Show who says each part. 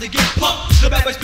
Speaker 1: to get pumped. The bad boys